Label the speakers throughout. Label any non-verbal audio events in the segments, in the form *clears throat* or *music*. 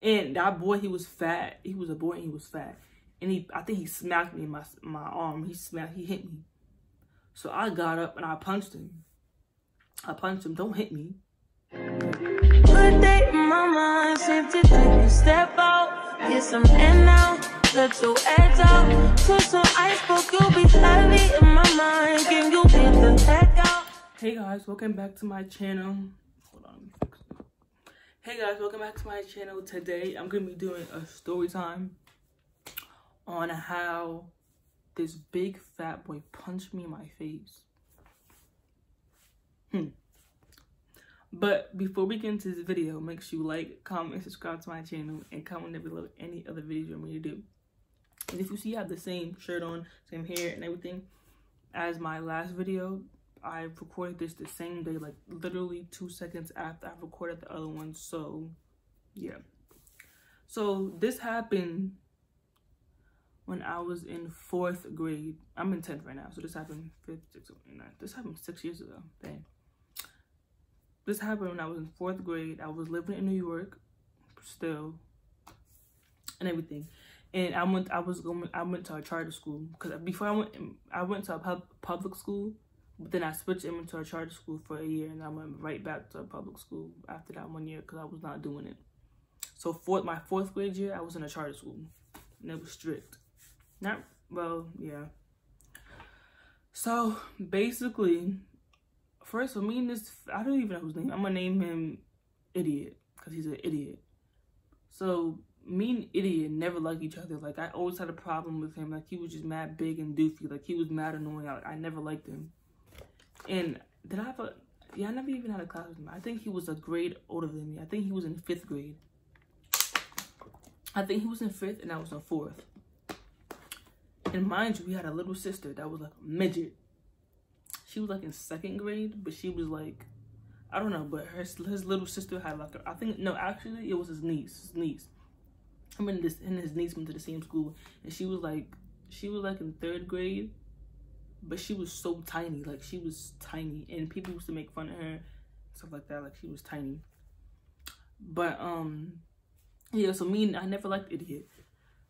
Speaker 1: And that boy, he was fat. He was a boy and he was fat. And he, I think he smacked me in my, my arm. He smacked, he hit me. So I got up and I punched him. I punched him, don't hit me. Good day, mama, to take a step out. Get some now, let your edge out. Put some ice, but you'll be heavy in my mind. Can you get the heck out? Hey guys, welcome back to my channel. Hey guys, welcome back to my channel. Today, I'm gonna be doing a story time on how this big fat boy punched me in my face. Hmm. But before we get into this video, make sure you like, comment, subscribe to my channel, and comment down below any other videos you want me to do. And if you see I have the same shirt on, same hair, and everything as my last video, I recorded this the same day, like literally two seconds after I recorded the other one. So, yeah. So this happened when I was in fourth grade. I'm in 10th right now. So this happened fifth, sixth, ninth. This happened six years ago. Dang. This happened when I was in fourth grade. I was living in New York still and everything. And I went, I was going, I went to a charter school because before I went, I went to a pub, public school but then I switched him into a charter school for a year and I went right back to a public school after that one year because I was not doing it. So for my fourth grade year, I was in a charter school and it was strict. Not, well, yeah. So basically, first for me and this, I don't even know his name. I'm gonna name him Idiot because he's an idiot. So me and Idiot never liked each other. Like I always had a problem with him. Like he was just mad big and doofy. Like he was mad annoying. I, I never liked him. And did I have a, yeah, I never even had a class with him. I think he was a grade older than me. I think he was in fifth grade. I think he was in fifth and I was in fourth. And mind you, we had a little sister that was like a midget. She was like in second grade, but she was like, I don't know, but her his little sister had like, a, I think, no, actually it was his niece, his niece. I mean, this, and his niece went to the same school. And she was like, she was like in third grade but she was so tiny like she was tiny and people used to make fun of her stuff like that like she was tiny. But um yeah so me i never liked idiot.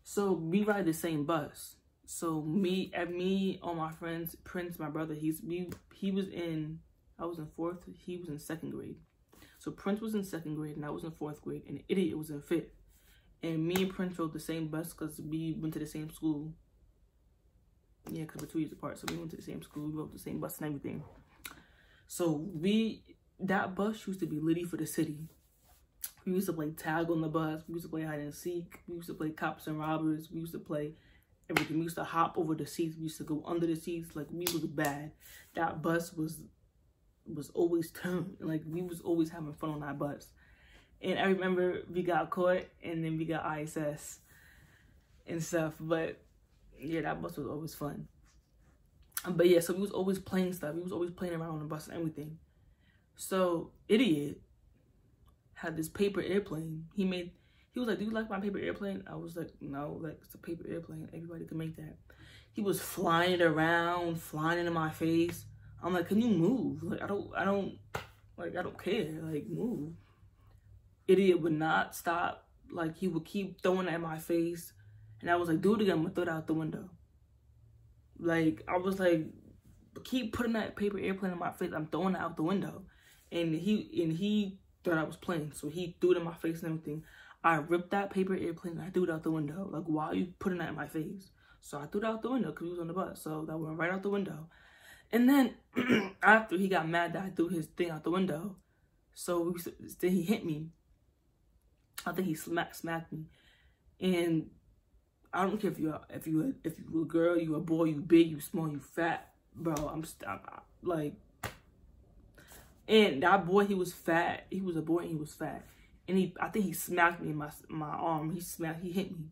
Speaker 1: So we ride the same bus. So me and me all my friends prince my brother he's we he was in i was in fourth he was in second grade. So prince was in second grade and i was in fourth grade and idiot was in fifth. And me and prince rode the same bus because we went to the same school yeah, because we're two years apart. So we went to the same school, we rode the same bus and everything. So we, that bus used to be litty for the city. We used to play tag on the bus. We used to play hide and seek. We used to play cops and robbers. We used to play everything. We used to hop over the seats. We used to go under the seats. Like we was bad. That bus was was always turned. Like we was always having fun on that bus. And I remember we got caught and then we got ISS and stuff. But yeah, that bus was always fun. But yeah, so we was always playing stuff. We was always playing around on the bus and everything. So idiot had this paper airplane. He made he was like, Do you like my paper airplane? I was like, No, like it's a paper airplane. Everybody can make that. He was flying it around, flying into my face. I'm like, Can you move? Like I don't I don't like I don't care. Like move. Idiot would not stop. Like he would keep throwing at my face. And I was like, do it again, I'm gonna throw it out the window. Like, I was like, keep putting that paper airplane in my face. I'm throwing it out the window. And he and he thought I was playing. So he threw it in my face and everything. I ripped that paper airplane and I threw it out the window. Like, why are you putting that in my face? So I threw it out the window because he was on the bus. So that went right out the window. And then *clears throat* after he got mad that I threw his thing out the window, so then he hit me. I think he smacked smacked me. And I don't care if you if you if you a girl, you a boy, you big, you small, you fat, bro. I'm, I'm like, and that boy, he was fat. He was a boy and he was fat, and he I think he smacked me in my my arm. He smacked, he hit me.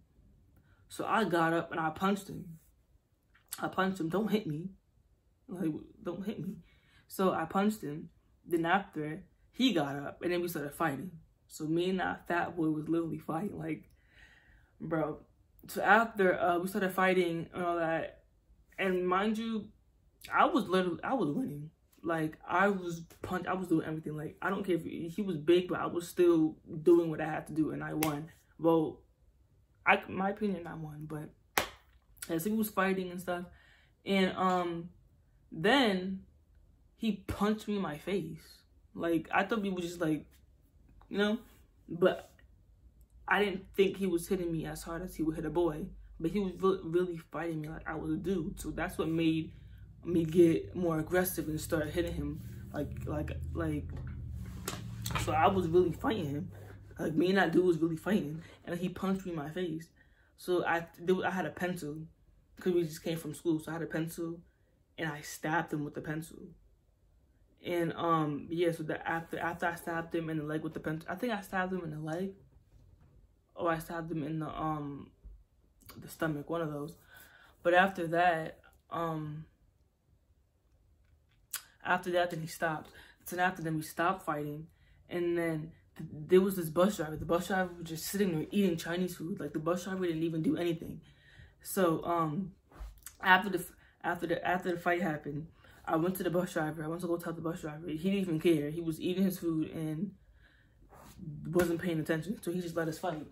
Speaker 1: So I got up and I punched him. I punched him. Don't hit me, like don't hit me. So I punched him. Then after he got up and then we started fighting. So me and that fat boy was literally fighting, like, bro so after uh, we started fighting and all that, and mind you, I was literally I was winning. Like I was punch, I was doing everything. Like I don't care if he, was big, but I was still doing what I had to do, and I won. Well, I my opinion, I won, but as he was fighting and stuff, and um, then he punched me in my face. Like I thought he was just like, you know, but I didn't think he was hitting me as hard as he would hit a boy. But he was really fighting me like I was a dude. So that's what made me get more aggressive and start hitting him like like like. So I was really fighting him. Like me and that dude was really fighting, and he punched me in my face. So I I had a pencil because we just came from school. So I had a pencil, and I stabbed him with the pencil. And um yeah, so the after after I stabbed him in the leg with the pencil, I think I stabbed him in the leg, or I stabbed him in the um the stomach, one of those. But after that, um after that, then he stopped. So after then we stopped fighting, and then th there was this bus driver. The bus driver was just sitting there eating Chinese food. Like the bus driver didn't even do anything. So um after the after the after the fight happened, I went to the bus driver. I went to go tell the bus driver. He didn't even care. He was eating his food and wasn't paying attention. So he just let us fight.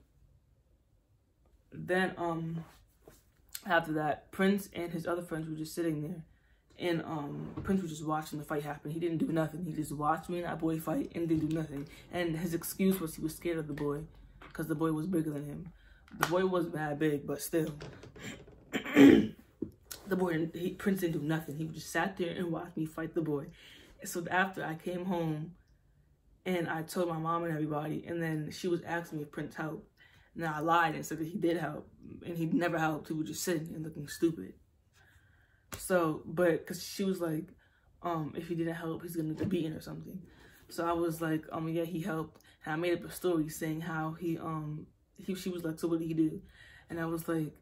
Speaker 1: Then um after that, Prince and his other friends were just sitting there. And um Prince was just watching the fight happen. He didn't do nothing. He just watched me and that boy fight and didn't do nothing. And his excuse was he was scared of the boy because the boy was bigger than him. The boy was mad big, but still. *clears throat* the boy, he, Prince didn't do nothing. He just sat there and watched me fight the boy. So after I came home and I told my mom and everybody, and then she was asking me if Prince helped. And I lied and said that he did help, and he never helped. He was just sitting and looking stupid. So, but because she was like, um, if he didn't help, he's gonna get beaten or something. So I was like, um, yeah, he helped. And I made up a story saying how he, um, he, she was like, so what did he do? And I was like,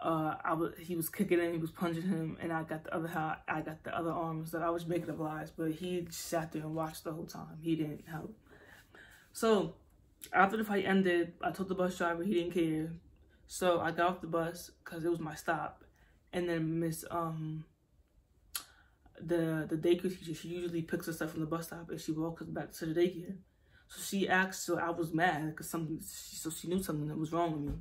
Speaker 1: uh, I was, he was kicking him, he was punching him, and I got the other, how I got the other arms that I was making up lies, but he sat there and watched the whole time. He didn't help. So after the fight ended, I told the bus driver he didn't care. So I got off the bus because it was my stop. And then Miss um the the daycare teacher, she usually picks us up from the bus stop and she walks us back to the daycare. So she asked, so I was mad because something, so she knew something that was wrong with me.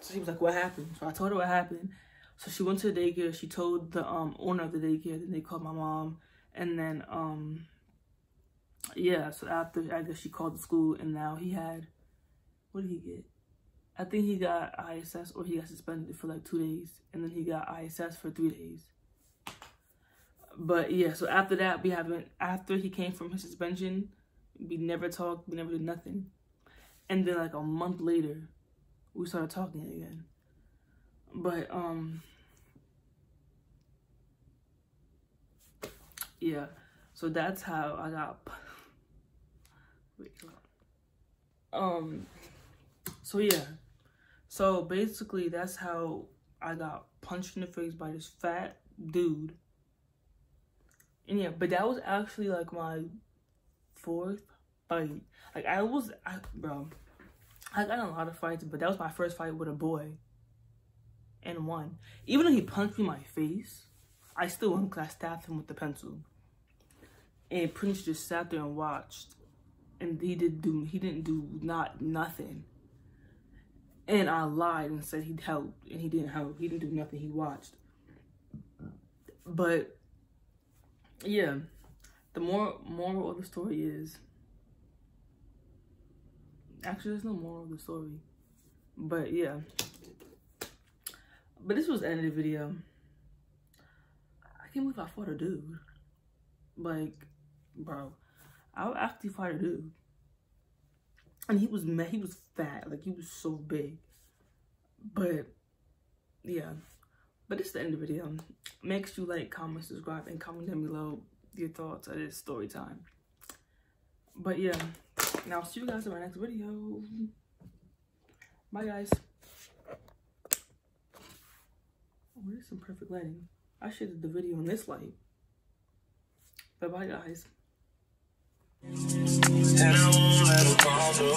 Speaker 1: So she was like, what happened? So I told her what happened. So she went to the daycare. She told the um owner of the daycare. Then they called my mom. And then um yeah, so after I guess she called the school and now he had what did he get? I think he got ISS or he got suspended for like two days and then he got ISS for three days. But yeah, so after that we haven't after he came from his suspension, we never talked, we never did nothing. And then like a month later, we started talking again. But um yeah, so that's how I got Um, so yeah. So basically, that's how I got punched in the face by this fat dude. And yeah, but that was actually like my fourth fight. Like I was, I, bro, I got in a lot of fights, but that was my first fight with a boy. And won. Even though he punched me in my face, I still won because I stabbed him with the pencil. And Prince just sat there and watched and he did do he didn't do not nothing. And I lied and said he'd help, and he didn't help. He didn't do nothing. He watched. But yeah, the more moral of the story is actually there's no moral of the story. But yeah. But this was the end of the video. I can't believe I fought a dude. Like, bro. I would actually fight a dude. And he was mad, he was fat, like he was so big. But yeah. But it's the end of the video. Make sure you like, comment, subscribe, and comment down below your thoughts of this story time. But yeah. Now see you guys in my next video. Bye guys. Oh, some perfect lighting. I should have the video in this light. Bye bye guys. And I won't let them fall through.